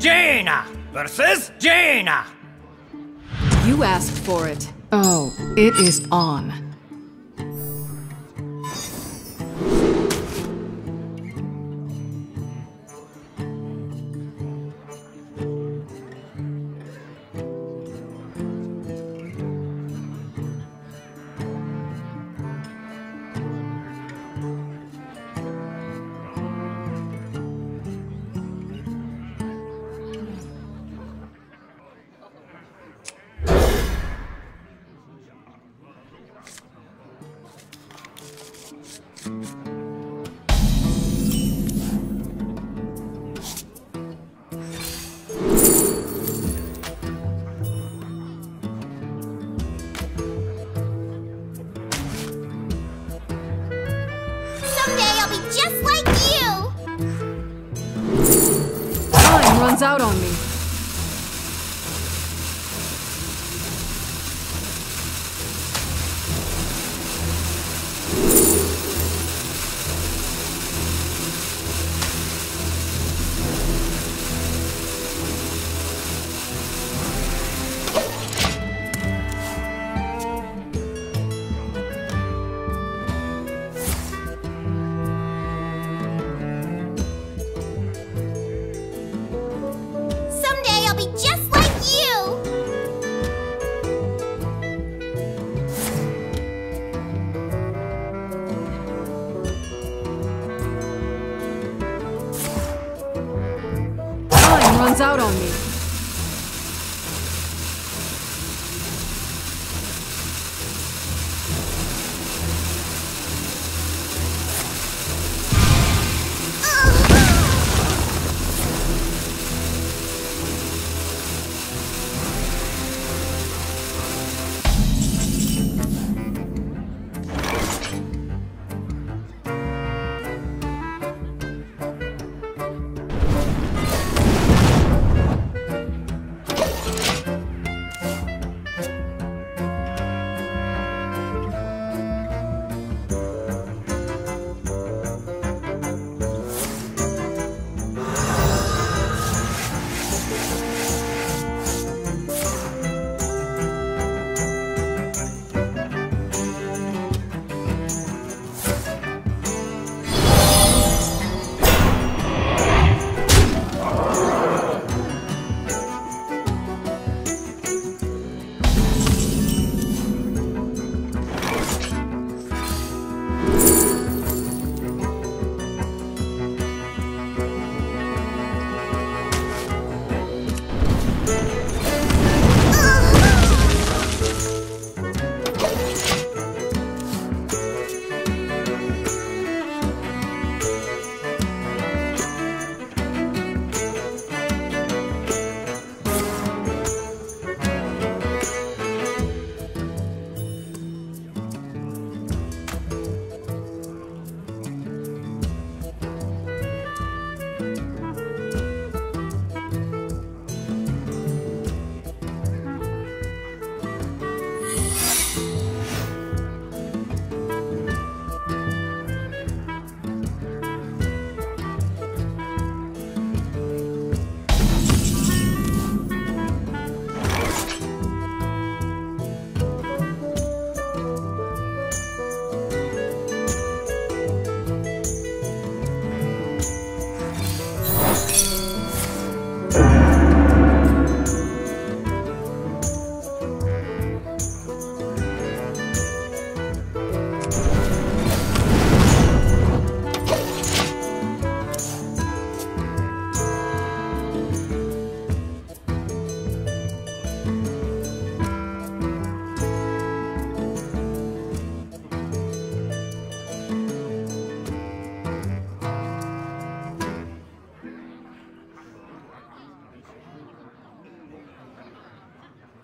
Jaina versus Jaina. You asked for it. Oh, it is on. Out on me. Runs out on me.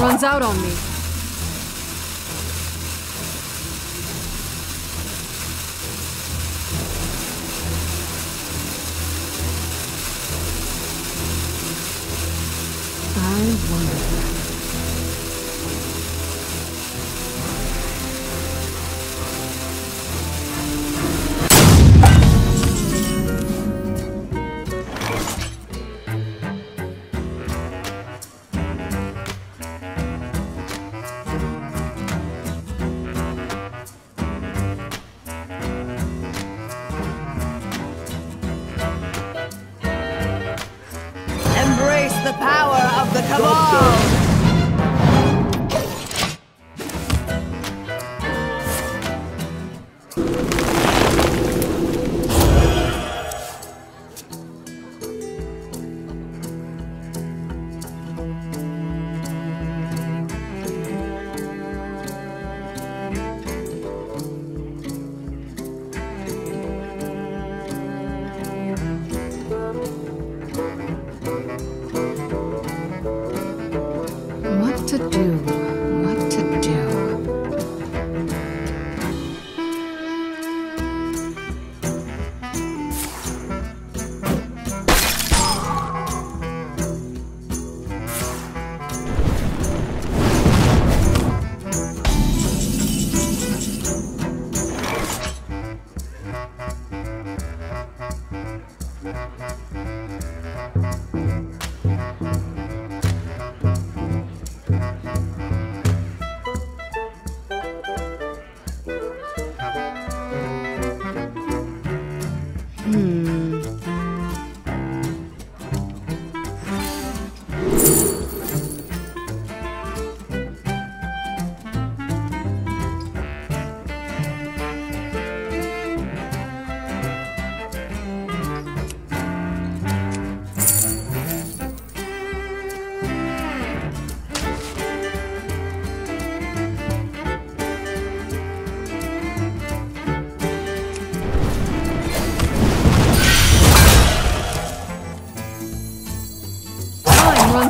Runs out on me.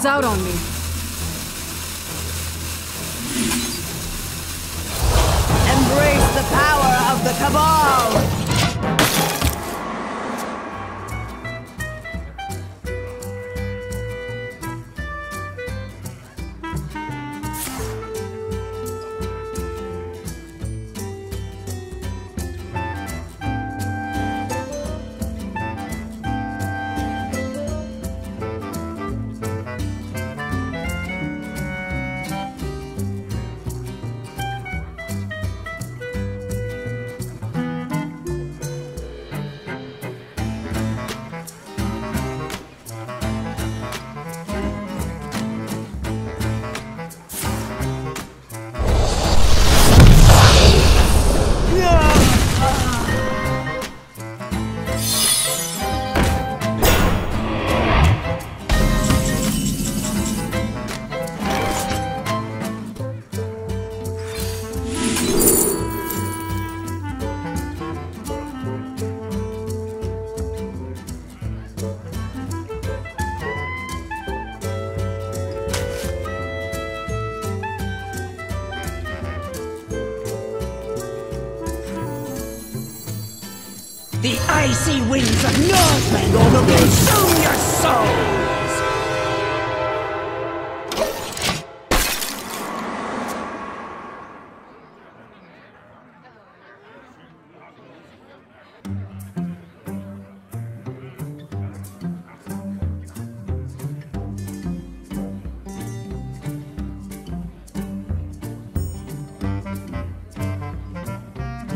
Out on me. Icy winds of Northrend will consume your souls!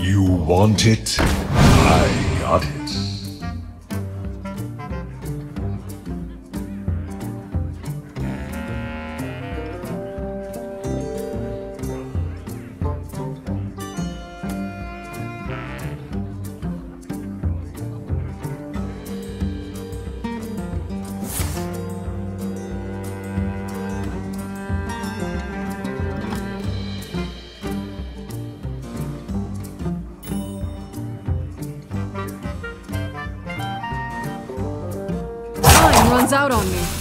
You want it? Runs out on me.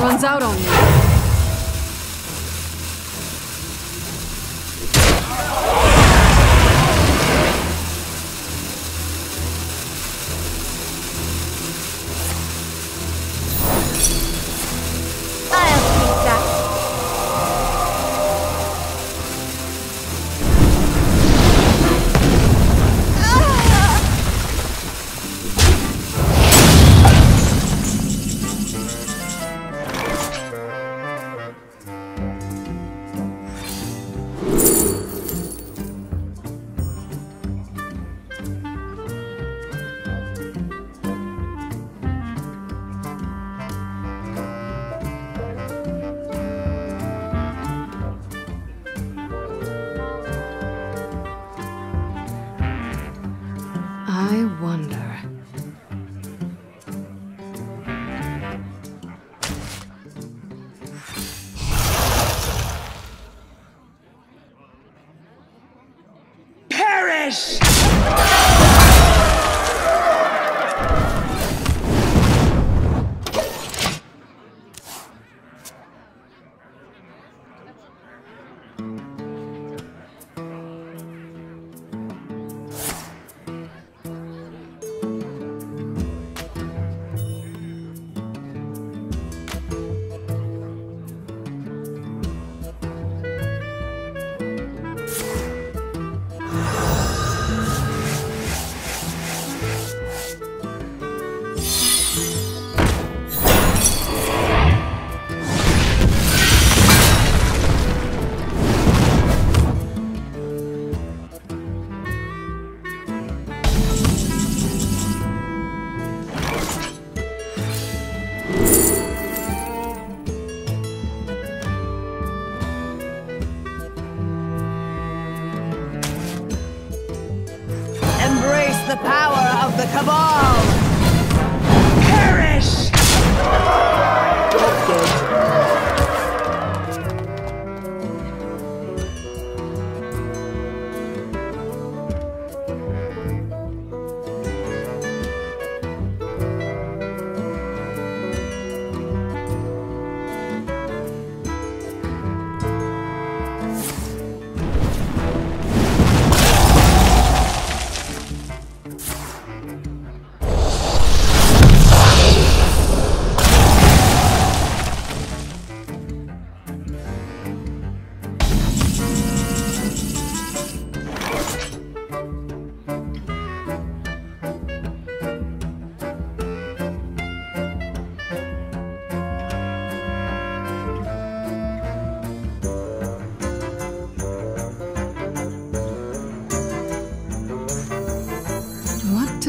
runs out on me. Perish!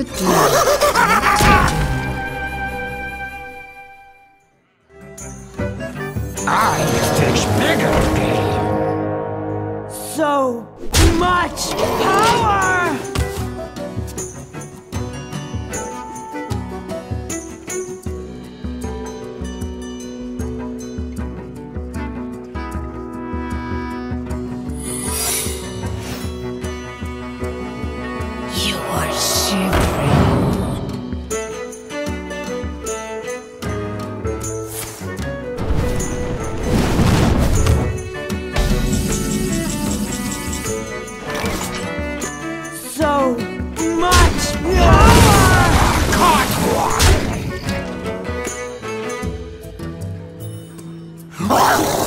To do? Oh!